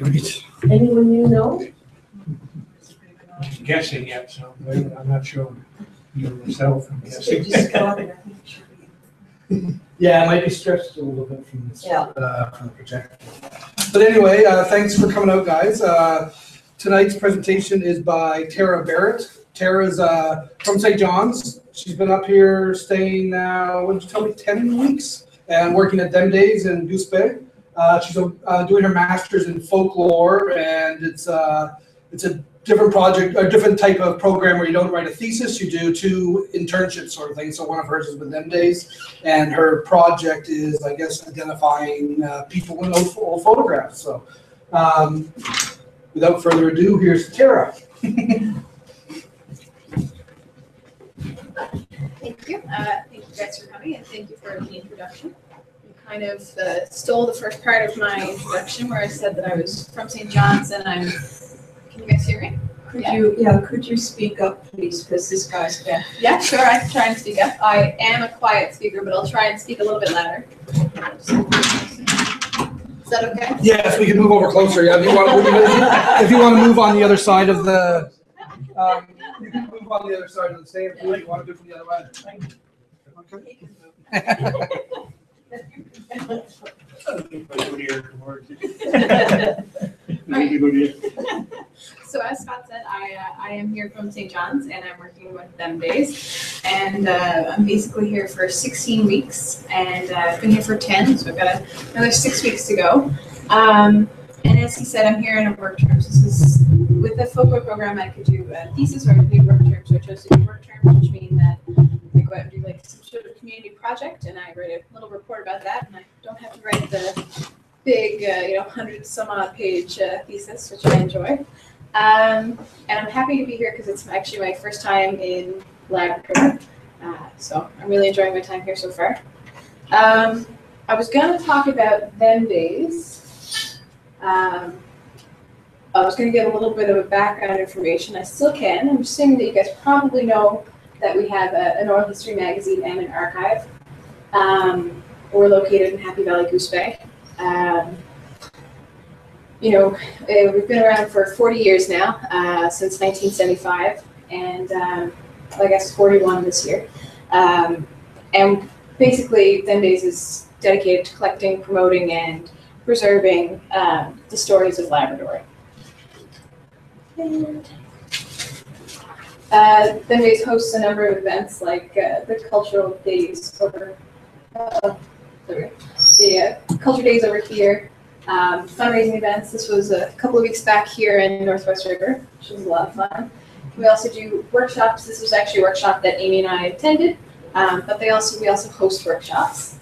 Right. Anyone you know? guessing yet, so I'm not sure. You myself, I'm guessing. Just go up and I think it should be- Yeah, it might be stretched a little bit from this, Yeah. uh, from the projector. But anyway, uh, thanks for coming out, guys. Uh, tonight's presentation is by Tara Barrett. Tara's, uh, from St. John's. She's been up here staying now, what did you tell me, ten weeks? And working at Them Days in Goose Bay. Uh, she's, uh, doing her master's in folklore and it's, uh, it's a different project, a different type of program where you don't write a thesis, you do two internships sort of thing. So one of hers is with Them Days. And her project is, I guess, identifying uh, people in old, old photographs. So, um, without further ado, here's Tara. Thank you. Uh, Thank you guys for coming and thank you for the introduction. You kind of uh, stole the first part of my introduction where I said that I was from St. John's and I'm, can you guys hear me? Could Yeah. you, yeah, could you speak up, please, because this guy's deaf. Yeah, sure, I can try and speak up. I am a quiet speaker, but I'll try and speak a little bit louder. Is that okay? Yes, we can move over closer. Yeah, if you want, to, if you want to move on the other side of the, um, you can move on the other side of the stage. If you want to do it from the other way. Okay. So as Scott said, I, uh, I am here from St. John's and I'm working with them days. And uh, I'm basically here for 16 weeks and uh, I've been here for 10, so I've got another six weeks to go. Um, and as he said, I'm here in a work terms. This is with the folklore program, I could do a thesis or I could do work terms. So I chose to do work terms, which mean that go out and do like some sort of community project and I write a little report about that. And I don't have to write the big, uh, you know, hundred some odd page uh, thesis, which I enjoy. Um, and I'm happy to be here because it's actually my first time in Labrador. Uh, so I'm really enjoying my time here so far. Um, I was going to talk about them days. Um, I was going to get a little bit of a background information. I still can. I'm assuming that you guys probably know that we have a, an oral history magazine and an archive. Um, we're located in Happy Valley Goose Bay. Um, you know, uh, we've been around for 40 years now, uh, since 1975, and um, I guess 41 this year. Um, and basically, Them Days is dedicated to collecting, promoting, and preserving um, the stories of Labrador. And uh, Them Days hosts a number of events like uh, the cultural days over, uh, sorry, the uh, culture days over here, um, fundraising events. This was a couple of weeks back here in Northwest River, which was a lot of fun. We also do workshops. This was actually a workshop that Amy and I attended, um, but they also we also host workshops.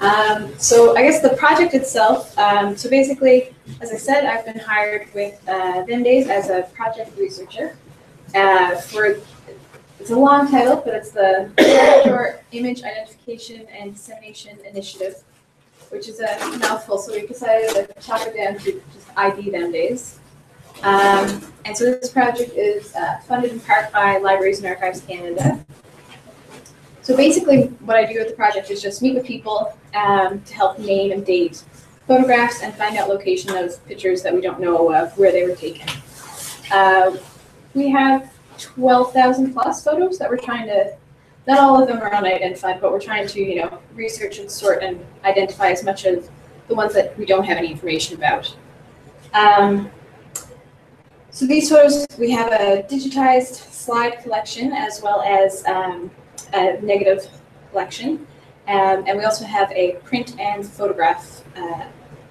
Um, so I guess the project itself. Um, so basically, as I said, I've been hired with uh, Days as a project researcher uh, for. It's a long title, but it's the Labrador Image Identification and Dissemination Initiative which is a mouthful, so we decided to chop it down to just ID them days. Um, and so this project is uh, funded in part by Libraries and Archives Canada. So basically, what I do with the project is just meet with people um, to help name and date photographs and find out location of pictures that we don't know of where they were taken. Uh, we have 12,000 plus photos that we're trying to not all of them are unidentified, but we're trying to, you know, research and sort and identify as much of the ones that we don't have any information about. Um, so these photos, we have a digitized slide collection as well as um, a negative collection. Um, and we also have a print and photograph uh,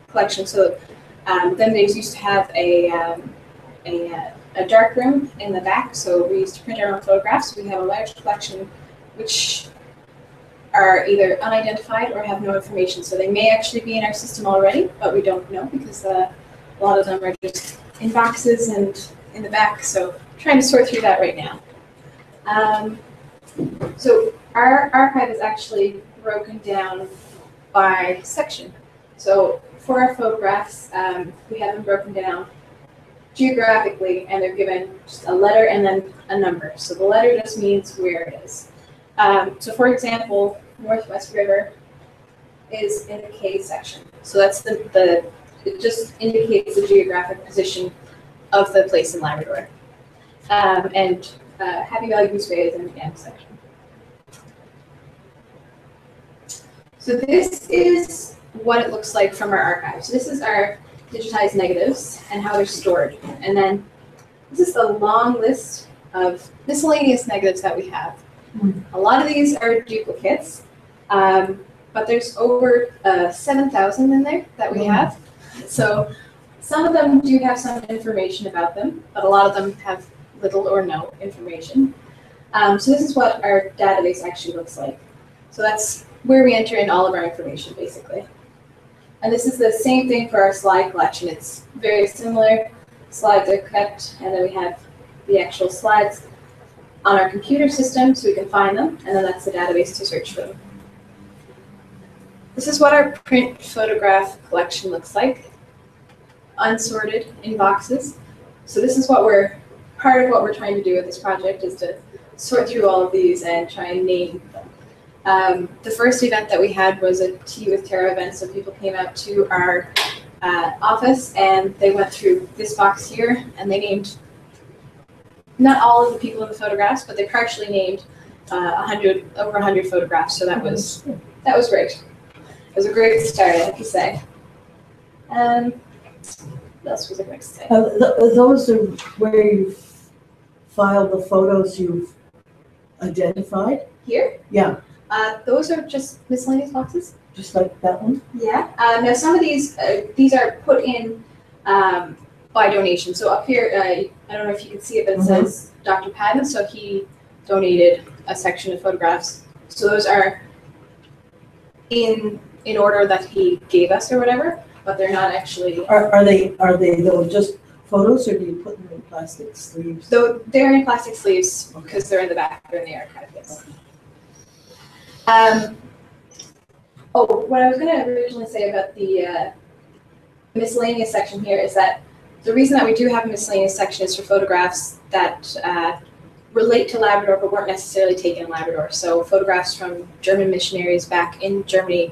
collection. So um, then they used to have a, um, a, uh, a dark room in the back, so we used to print our own photographs. We have a large collection which are either unidentified or have no information. So they may actually be in our system already, but we don't know because uh, a lot of them are just in boxes and in the back. So trying to sort through that right now. Um, so our archive is actually broken down by section. So for our photographs, um, we have them broken down geographically, and they're given just a letter and then a number. So the letter just means where it is. Um, so for example, Northwest River, is in the K section. So that's the, the, it just indicates the geographic position of the place in Labrador. Um, and, uh, Happy Valley Goose Bay is in the M section. So this is what it looks like from our archives. This is our digitized negatives and how they're stored. And then this is the long list of miscellaneous negatives that we have. A lot of these are duplicates, um, but there's over uh, 7,000 in there that we have. So some of them do have some information about them, but a lot of them have little or no information. Um, so this is what our database actually looks like. So that's where we enter in all of our information, basically. And this is the same thing for our slide collection. It's very similar. Slides are kept, and then we have the actual slides on our computer system so we can find them, and then that's the database to search for them. This is what our print photograph collection looks like, unsorted in boxes. So this is what we're, part of what we're trying to do with this project is to sort through all of these and try and name them. Um, the first event that we had was a Tea with Tara event, so people came out to our uh, office and they went through this box here and they named not all of the people in the photographs, but they partially named uh, a hundred over a hundred photographs. So that was that was great. It was a great start, I have to say. Um, what else was I going to say? Uh, th- Those are where you filed the photos you've identified? Here, Yeah, uh, those are just miscellaneous boxes. just like that one? Yeah. Uh, now some of these uh, these are put in um, by donation. So up here, uh, I don't know if you can see it, but it Mhm. says Dr. Paddon. So he donated a section of photographs. So those are in in order that he gave us or whatever, but they're not actually. Are, are they, are they though just photos or do you put them in plastic sleeves? So they're in plastic sleeves because they're in the back, they're in the archive, yes. Um, oh, what I was gonna originally say about the uh, miscellaneous section here is that the reason that we do have a miscellaneous section is for photographs that uh, relate to Labrador but weren't necessarily taken in Labrador. So photographs from German missionaries back in Germany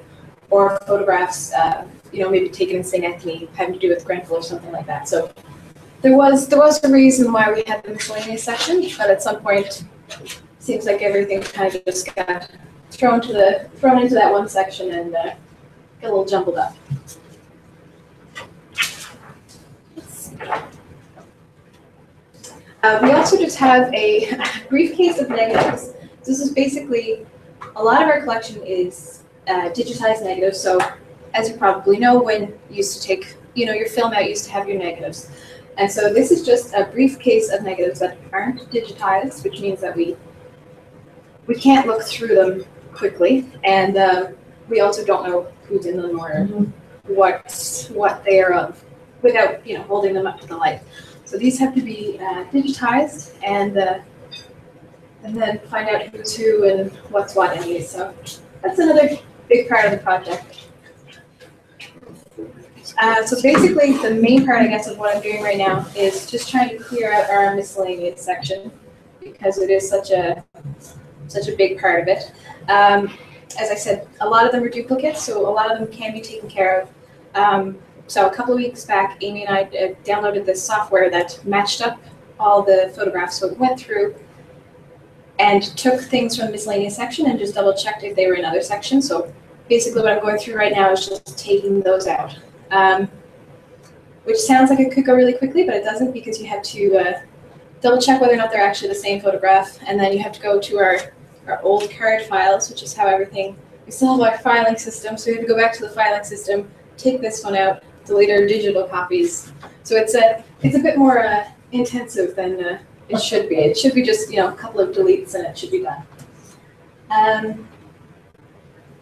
or photographs, uh, you know, maybe taken in St. Anthony having to do with Grenfell or something like that. So there was there was a reason why we had the miscellaneous section, but at some point, seems like everything kind of just got thrown to the thrown into that one section and uh, got a little jumbled up. Uh, we also just have a briefcase of negatives. This is basically a lot of our collection is uh, digitized negatives. So, as you probably know, when you used to take you know your film out, you used to have your negatives. And so this is just a briefcase of negatives that aren't digitized, which means that we we can't look through them quickly, and um, we also don't know who's in them or what what they are of without you know holding them up to the light. So these have to be uh, digitized and uh, and then find out who's who and what's what in these. So that's another big part of the project. Uh, so basically, the main part, I guess, of what I'm doing right now is just trying to clear out our miscellaneous section because it is such a such a big part of it. Um, as I said, a lot of them are duplicates, so a lot of them can be taken care of. Um, so a couple of weeks back, Amy and I uh, downloaded this software that matched up all the photographs. So it went through and took things from the miscellaneous section and just double checked if they were in other sections. So basically, what I'm going through right now is just taking those out um, which sounds like it could go really quickly, but it doesn't because you have to uh, double check whether or not they're actually the same photograph, and then you have to go to our, our old card files, which is how everything, we still have our filing system, so we have to go back to the filing system, take this one out, delete our digital copies. So it's a, it's a bit more uh, intensive than uh, it should be. It should be just, you know, a couple of deletes and it should be done. Um,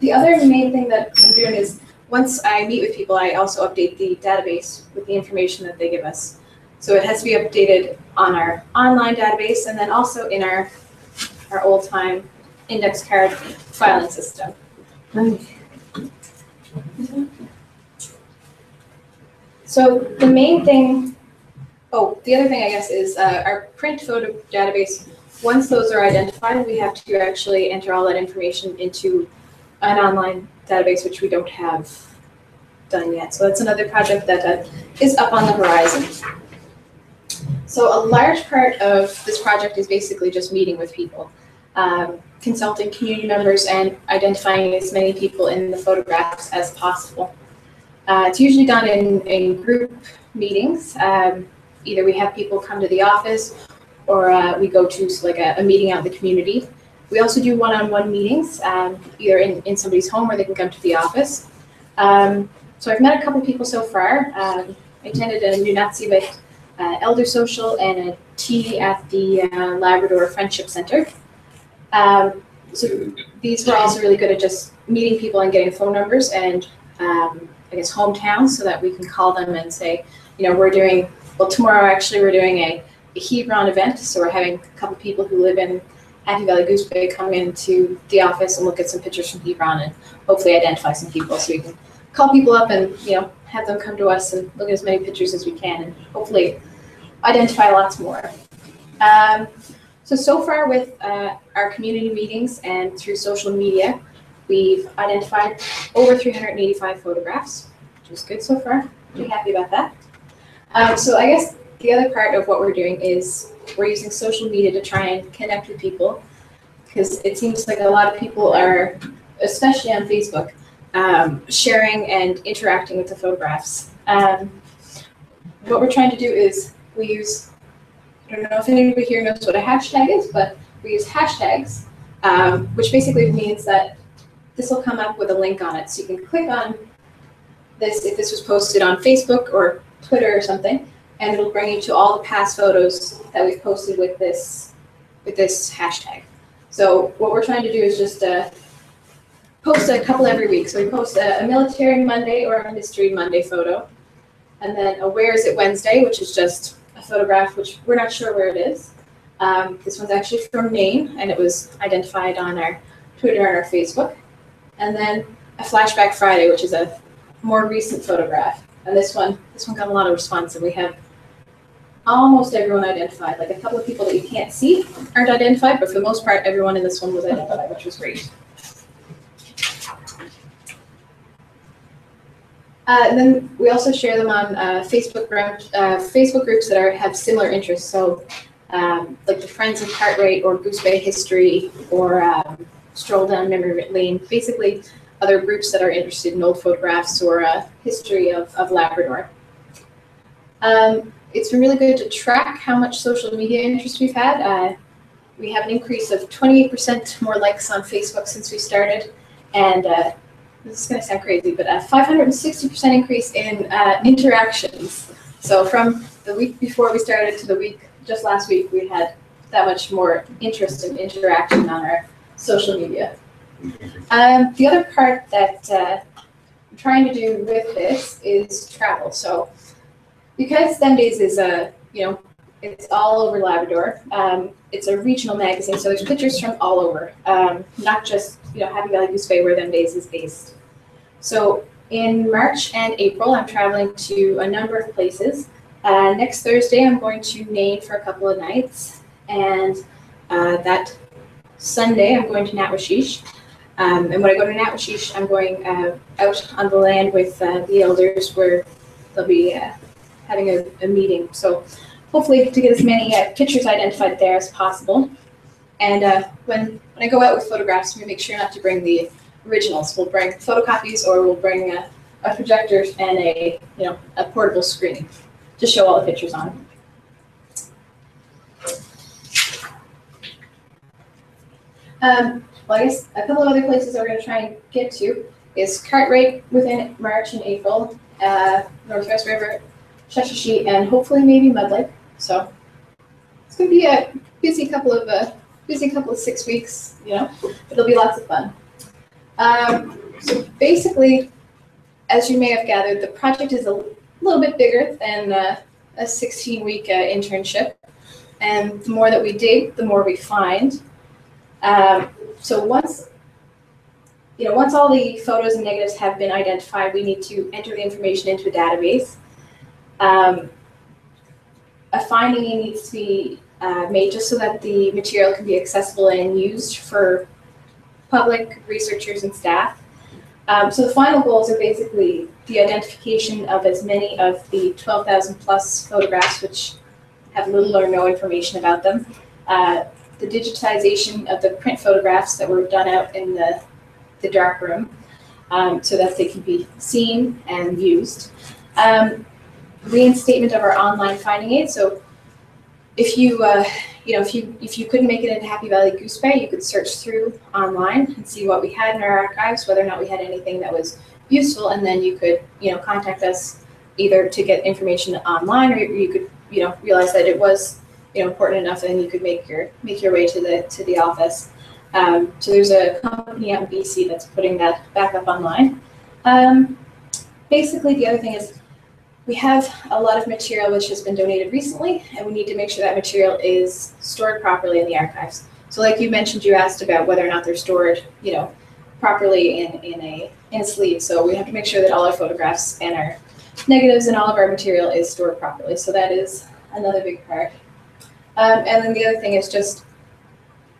the other main thing that I'm doing is once I meet with people, I also update the database with the information that they give us. So it has to be updated on our online database and then also in our our old time index card filing system. So the main thing, oh, the other thing I guess is uh, our print photo database. Once those are identified, we have to actually enter all that information into an online database, which we don't have done yet. So that's another project that uh, is up on the horizon. So a large part of this project is basically just meeting with people, um, consulting community members and identifying as many people in the photographs as possible. Uh, it's usually done in, in group meetings. Um, either we have people come to the office or uh, we go to so like a, a meeting out in the community. We also do one-on-one meetings, um, either in, in somebody's home or they can come to the office. Um, so I've met a couple people so far. Um, I attended a New Nazi uh, Elder Social and a tea at the uh, Labrador Friendship Center. Um, so these were also really good at just meeting people and getting phone numbers and um, I guess hometowns so that we can call them and say, you know, we're doing, well, tomorrow actually we're doing a, a Hebron event. So we're having a couple people who live in Happy Valley Goose Bay come into the office and look at some pictures from Hebron and hopefully identify some people so we can call people up and, you know, have them come to us and look at as many pictures as we can and hopefully identify lots more. Um, so, so far with uh, our community meetings and through social media, we've identified over 385 photographs, which is good so far. Pretty happy about that. Um, so I guess the other part of what we're doing is we're using social media to try and connect with people because it seems like a lot of people are, especially on Facebook, um, sharing and interacting with the photographs. Um, what we're trying to do is we use, I don't know if anybody here knows what a hashtag is, but we use hashtags, um, which basically means that this will come up with a link on it. So you can click on this if this was posted on Facebook or Twitter or something, and it'll bring you to all the past photos that we've posted with this with this hashtag. So what we're trying to do is just uh, post a couple every week. So we post a, a military Monday or a history Monday photo, and then a Where Is It Wednesday, which is just photograph which we're not sure where it is. Um, this one's actually from Maine, and it was identified on our Twitter and our Facebook. And then a Flashback Friday, which is a more recent photograph. And this one, this one got a lot of response, and we have almost everyone identified. Like a couple of people that you can't see aren't identified, but for the most part, everyone in this one was identified, which was great. Uh, and then we also share them on uh, Facebook groups, uh, Facebook groups that are have similar interests. So, um, like the Friends of Cartwright or Goose Bay History or um, Stroll Down Memory Lane. Basically, other groups that are interested in old photographs or uh, history of, of Labrador. Um, it's been really good to track how much social media interest we've had. Uh, we have an increase of 28% more likes on Facebook since we started, and this is going to sound crazy, but a 560% increase in uh, interactions. So from the week before we started to the week just last week, we had that much more interest and interaction on our social media. Um, the other part that uh, I'm trying to do with this is travel. So because Them Days is a, you know, it's all over Labrador. Um, it's a regional magazine, so there's pictures from all over, um, not just, you know, Happy Valley Goose Bay where Them Days is based. So in March and April, I'm traveling to a number of places. Uh, next Thursday, I'm going to Maine for a couple of nights, and uh, that Sunday, I'm going to Natuashish. Um, and when I go to Natuashish, I'm going uh, out on the land with uh, the elders where they'll be uh, having a, a, meeting. So hopefully to get as many uh, pictures identified there as possible. And when, when I go out with photographs, we make sure not to bring the originals. We'll bring photocopies or we'll bring a, a projector and a, you know, a portable screen to show all the pictures on. Um, well, I guess a couple of other places that we're going to try and get to is Cartwright within March and April, uh, Northwest River, Sheshatshiu, and hopefully maybe Mud Lake. So it's going to be a busy couple of uh, busy couple of six weeks. You know, it'll be lots of fun. Um, so basically, as you may have gathered, the project is a little bit bigger than uh, a 16-week uh, internship, and the more that we dig, the more we find. Um, so once, you know, once all the photos and negatives have been identified, we need to enter the information into a database. Um, a finding needs to be uh, made just so that the material can be accessible and used for public researchers and staff. Um, so the final goals are basically the identification of as many of the 12,000 plus photographs which have little or no information about them. Uh, the digitization of the print photographs that were done out in the, the dark room um, so that they can be seen and used. Um, reinstatement of our online finding aid. So if you, uh, you know, if you if you couldn't make it into Happy Valley Goose Bay, you could search through online and see what we had in our archives, whether or not we had anything that was useful, and then you could, you know, contact us either to get information online, or you could, you know, realize that it was, you know, important enough, and you could make your make your way to the to the office. Um, so there's a company out in BC that's putting that back up online. Um, basically, the other thing is we have a lot of material which has been donated recently, and we need to make sure that material is stored properly in the archives. So like you mentioned, you asked about whether or not they're stored, you know, properly in, in a in a sleeve. So we have to make sure that all our photographs and our negatives and all of our material is stored properly. So that is another big part. Um, and then the other thing is just,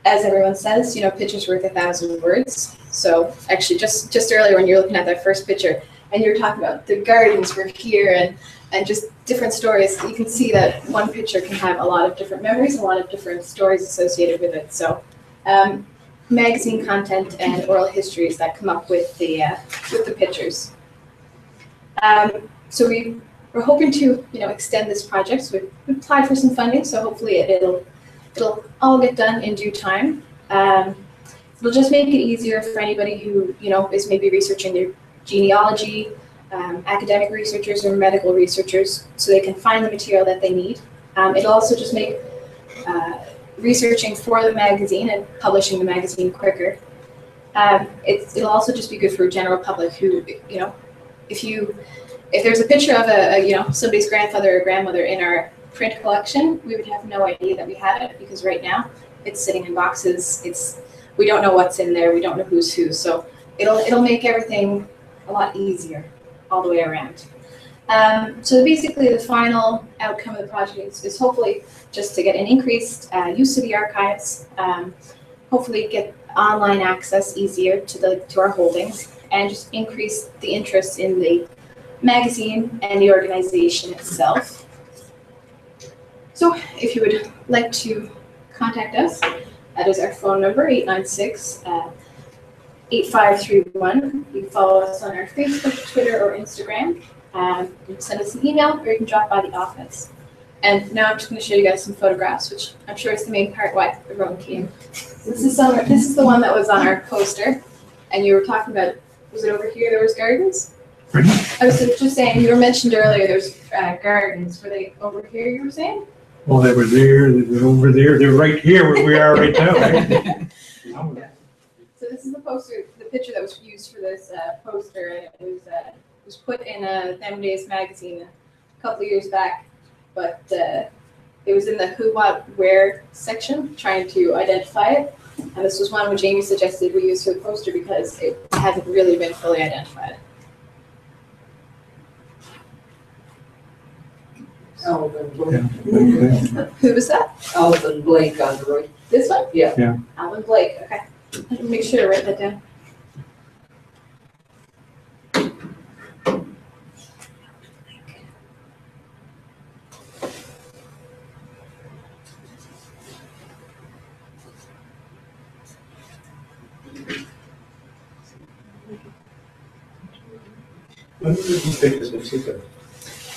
as everyone says, you know, pictures worth a thousand words. So actually, just just earlier when you're looking at that first picture, and you're talking about the gardens were here and and just different stories. You can see that one picture can have a lot of different memories, a lot of different stories associated with it. So, um, magazine content and oral histories that come up with the uh, with the pictures. Um, so we we're hoping to you know extend this project. So we applied for some funding. So hopefully it, it'll it'll all get done in due time. Um, it'll just make it easier for anybody who you know is maybe researching their genealogy, um, academic researchers or medical researchers, so they can find the material that they need. Um, it'll also just make uh, researching for the magazine and publishing the magazine quicker. Um, it'll also just be good for a general public who, you know, if you, if there's a picture of a, a, you know, somebody's grandfather or grandmother in our print collection, we would have no idea that we had it because right now it's sitting in boxes. It's, we don't know what's in there. We don't know who's who. So it'll, it'll make everything a lot easier all the way around. Um, so basically, the final outcome of the project is, is hopefully just to get an increased uh, use of the archives, um, hopefully get online access easier to the to our holdings, and just increase the interest in the magazine and the organization itself. So, if you would like to contact us, that is our phone number 896 uh, 8531. You can follow us on our Facebook, Twitter, or Instagram. Um, you can send us an email or you can drop by the office. And now I'm just going to show you guys some photographs, which I'm sure is the main part why everyone came. This is some, this is the one that was on our poster, and you were talking about, was it over here there was gardens? I was just saying, you were mentioned earlier, there's uh, gardens. Were they over here, you were saying? Well, they were there, they were over there, they're right here where we are right now, right? So this is the poster, the picture that was used for this uh, poster, and it was uh, was put in a Them Days magazine a couple of years back, but uh, it was in the who, what, where section, trying to identify it. And this was one which Jamie suggested we use for the poster because it hasn't really been fully identified. Alvin Blake, Who was that? Alvin Blake on the right. This one? Yeah. Yeah. Alvin Blake. Okay. Make sure to write that down. When did these pictures been taken?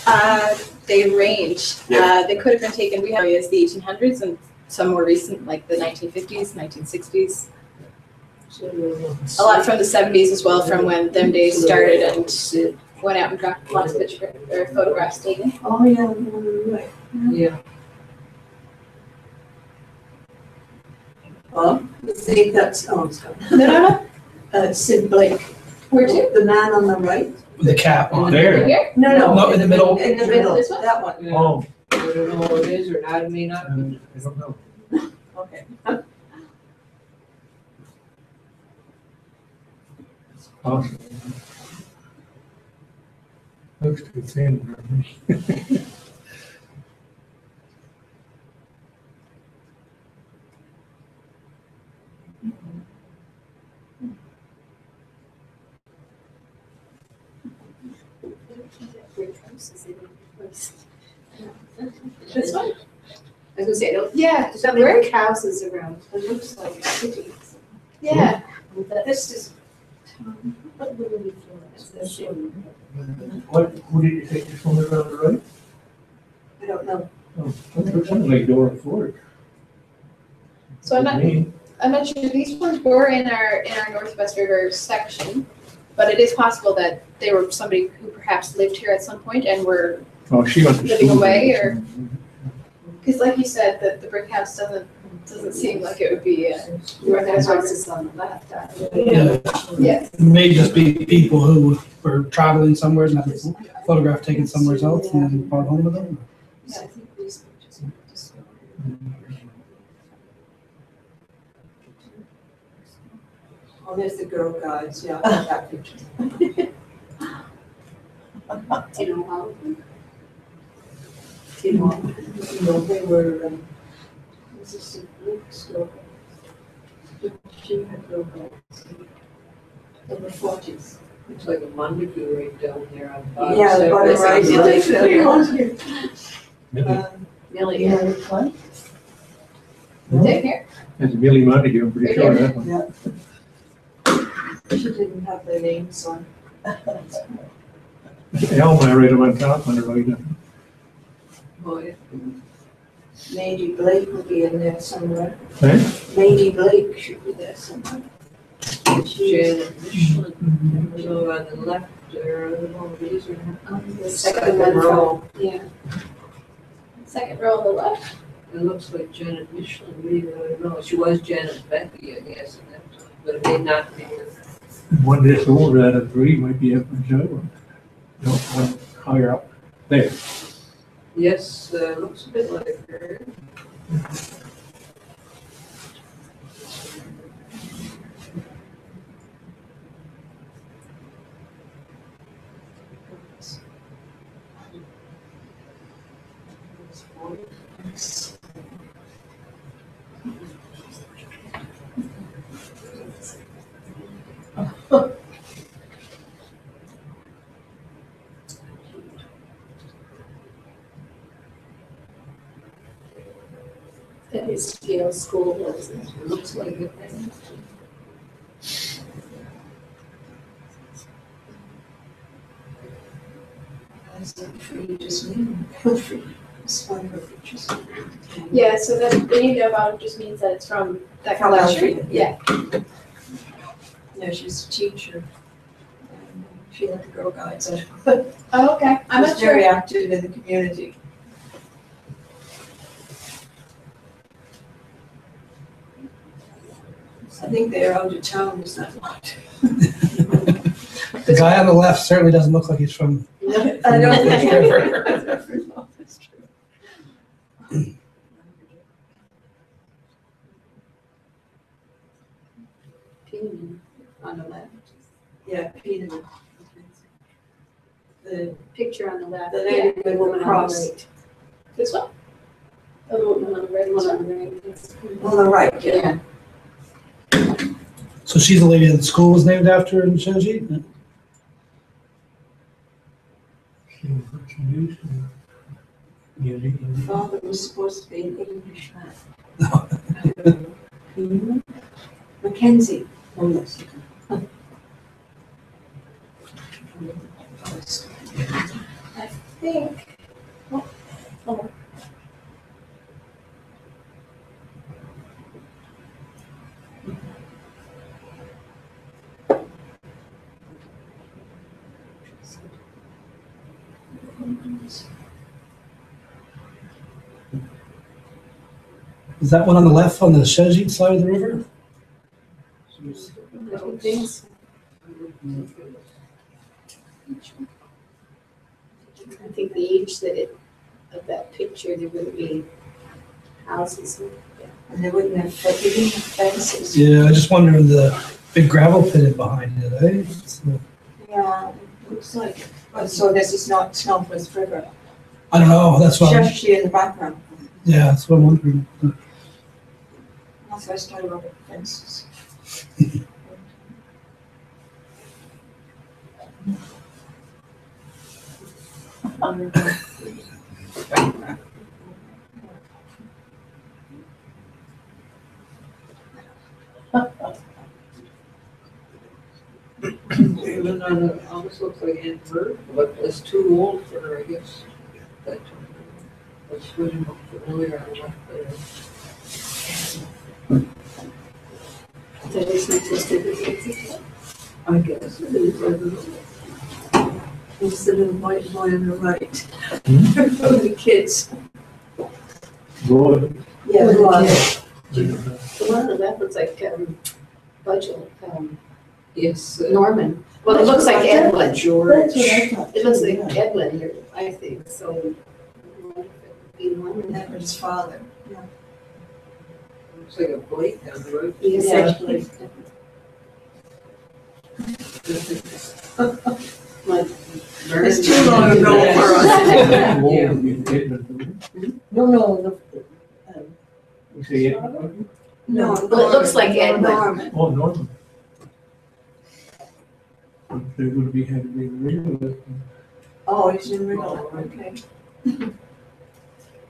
Uh, they range. Uh, they could have been taken, we have as the eighteen hundreds and some more recent, like the nineteen fifties, nineteen sixties. A lot from the seventies as well, from when them days started and went out and got lots of pictures or photographs taken. Oh, yeah, the one the right. yeah. Bob, I think that's, oh, it's gone. No, no, no, Uh, Sid Blake. where to? The man on the right? With the cap on. Over There, here? No, no. No, in the middle. In the middle, This one? that one. Yeah. oh, I don't know what it is or not, it may not be. I don't know. Okay. Awesome. Looks too thin for me. That's fine. I was gonna say, I don't- yeah, that work? houses around, it looks like cities. Yeah, but This is. But we're really fluorescent. What, who did you take this one around the right? I don't know. Oh, that looks like Dora Ford. so I'm not, Me. I'm not sure, these ones were in our, in our Northwest River section, but it is possible that they were somebody who perhaps lived here at some point and were, Oh, she went to Living away, or- because like you said, the, the brick house doesn't, doesn't seem like it would be a Northwest River. Houses on the left, uh, Yeah, Yes, it may just be people who were traveling somewhere and had a photograph taken somewhere else and then brought home with them. I think these pictures are just. Oh, there's the Girl Guides, yeah, that picture. do you know how? You know, you know, they were, um, this is the She had Girl Guides. In the forties. Looks like a Montague right down there on bottom. Yeah, the bottom It's right. a Millie, Um, Millie, Yeah, it's fun. Dave here? that's Millie Montague, I'm pretty sure Right that one. Yeah. She didn't have their names on. Elma, right up on top, on the right. Oh, yeah. Lady Blake will be in there somewhere. Eh? Lady Blake should be there somewhere. Janet Michelin, you know, on the left, there, oh, these are. The Second row. Yeah. Second row on the left? It looks like Janet Michelin, maybe, I don't know, she was Janet Becky, I guess, at that time, but it may not be. One this older out of three might be up in Sherwood. No, one higher up. There. Yes, uh, looks a bit like her. Yale School, was looks like it. That's not free, just me. Free. It's one of her. Yeah, so that, the name know about it just means that it's from that From collection. Elfrida, Yeah, No, she's a teacher. She let the Girl Guides out. oh, okay, I'm not She's very sure. active in the community. Think they're out of town, is that right? The guy on the left certainly doesn't look like he's from, I don't think. That's Peeneman on the left. Yeah, Peeneman. The, Picture on the left. the lady with the cross. This one? Oh, the woman on the right, one on the right. On the right, yeah. So she's the lady that the school was named after in? Community. Father was supposed to be an Englishman. Peeneman? Mackenzie. Oh, yes. I think. oh, oh. Is that one on the left on the Shoji side of the river? I think. I think the age that it, of that picture, there wouldn't be houses. And they wouldn't have, they didn't have fences. Yeah, I just wonder the big gravel pit behind it, eh? So, Yeah, it looks like it. So this is not Snowflake River. I don't know, that's why. I'm- Just in the background. yeah, that's what I'm wondering. That's why I started over fences. Even on almost looks like Bird, but it's too old for her, I guess. That was really not familiar on what the, That is not just a I guess it is, I don't know. Instead of white boy on the right. For the kids. Roy. Yeah, With the well, kid. The one on the left looks like, um, Budget, um, Yes. uh, Norman. Well, it looks like That's Edwin. That's what I thought. It looks too, like yeah. Edwin here, I think, so. Be Norman. that was his father. Looks like a Blake down the road. Yeah. It's too long ago for us. Roy would be the Edmund. No, no, the, um, You say Edmund? No. Well, it looks like Edwin. Norman. Oh, Norman. They would be, had to be the real, Oh, he's in Riddle, okay.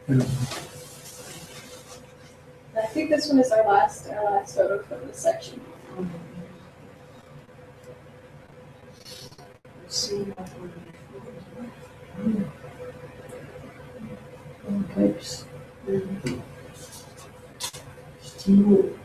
uh, I think this one is our last, our last photo for this section. See that one pipes. Steel.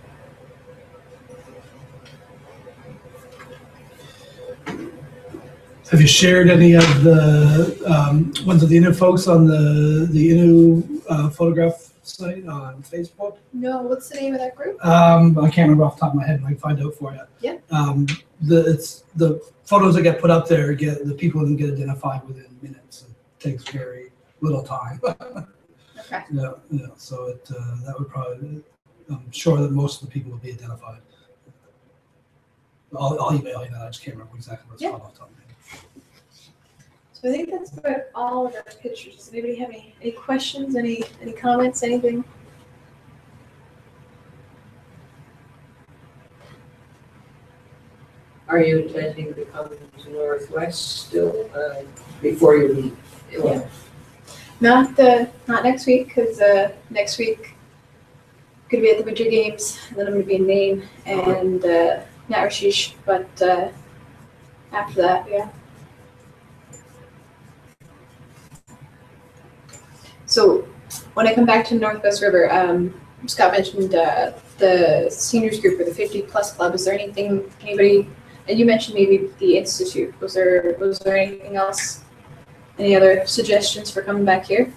Have you shared any of the um, ones of the Innu folks on the, the Innu uh, photograph site on Facebook? No, what's the name of that group? Um, I can't remember off the top of my head, but I can find out for you. Yeah. Um, the, it's, the photos that get put up there get, the people that get identified within minutes. It takes very little time. Okay. Yeah, yeah, so it, uh, that would probably, I'm sure that most of the people will be identified. I'll, I'll email you that, I just can't remember exactly what it's Yeah. called off the top of my head. So I think that's about all of our pictures. Does anybody have any, any questions, any, any comments, anything? Are you intending to come to Northwest still, uh, before you leave? Yeah. Not the, not next week, because, uh, next week, I'm gonna be at the Winter Games, and then I'm gonna be in Maine and, uh, Natuashish, but, uh, after that, yeah. So, when I come back to Northwest River, um, Scott mentioned, uh, the seniors group or the fifty plus club, is there anything, anybody, and you mentioned maybe the institute, was there, was there anything else any other suggestions for coming back here?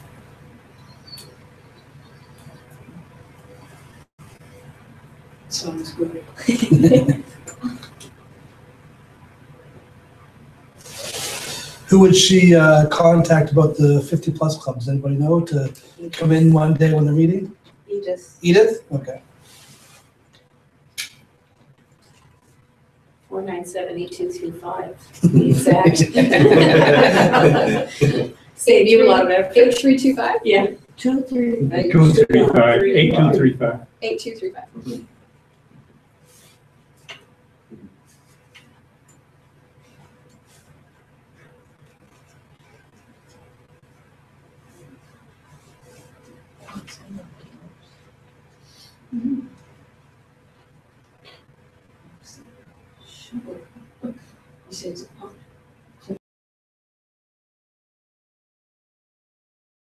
Sounds good. Who would she uh, contact about the 50 plus clubs? Anybody know to come in one day when they're meeting? Edith, Edith? Okay. four nine seven eight two two five, to be exact. Save you a lot of effort. Eight three two five? Yeah. Two, three, Two, three, five, eight, two, three, five. Eight two three five. Thank you.